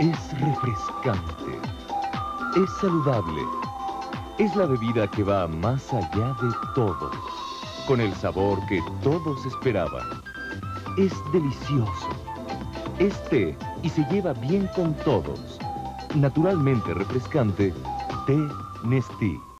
Es refrescante. Es saludable. Es la bebida que va más allá de todo. Con el sabor que todos esperaban. Es delicioso. Es té y se lleva bien con todos. Naturalmente refrescante, té Nestí.